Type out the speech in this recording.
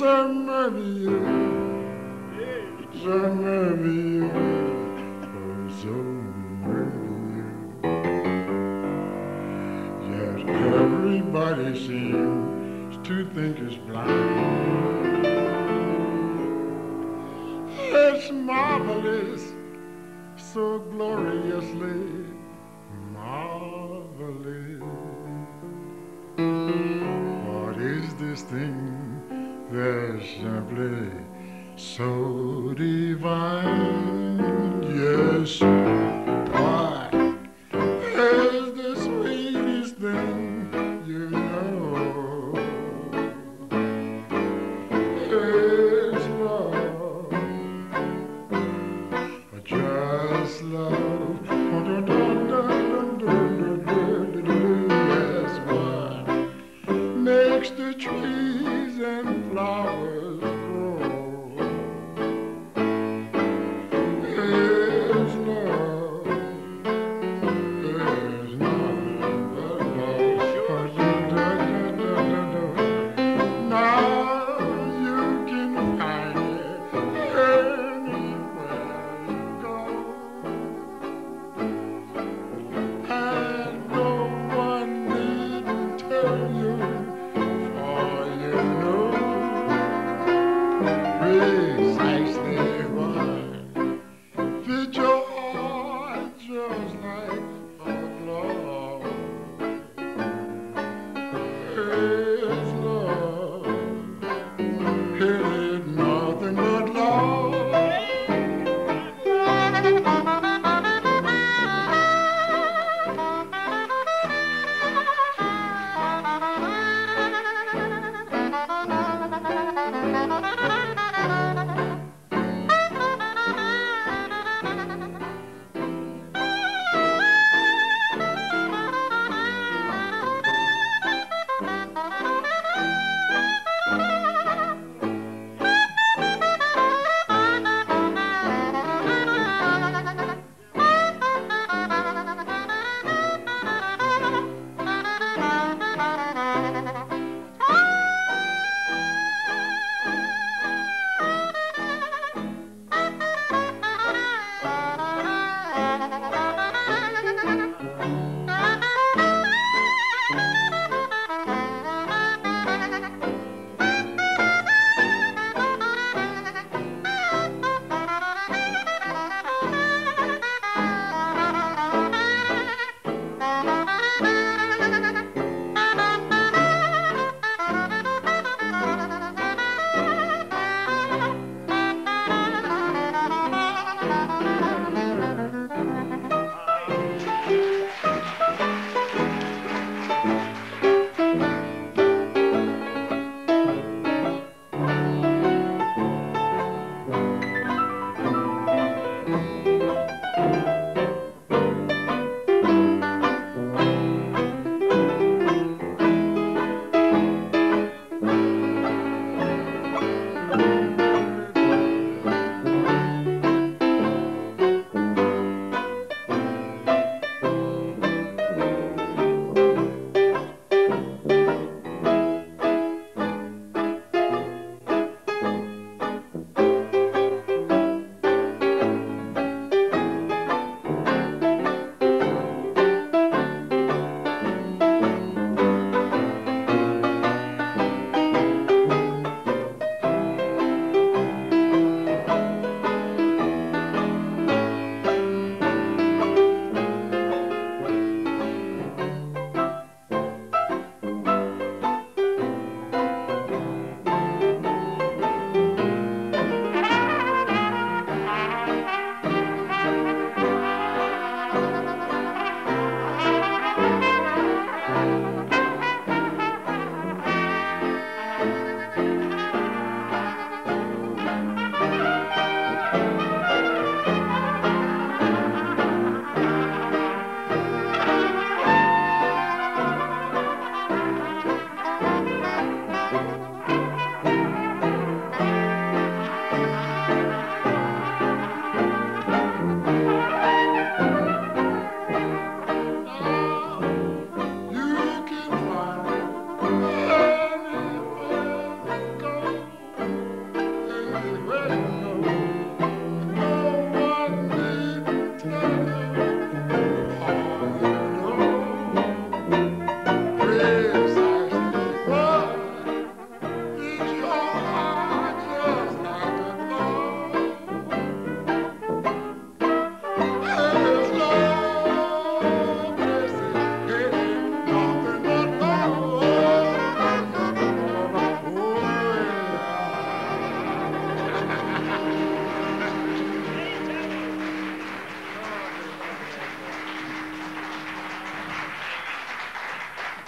Zanabio, Zanabio, oh Zanabio. Yes, everybody seems to think it's blind. It's marvelous, so gloriously. This thing that's simply so divine? Yes, why is the sweetest thing you know? It's love, just love.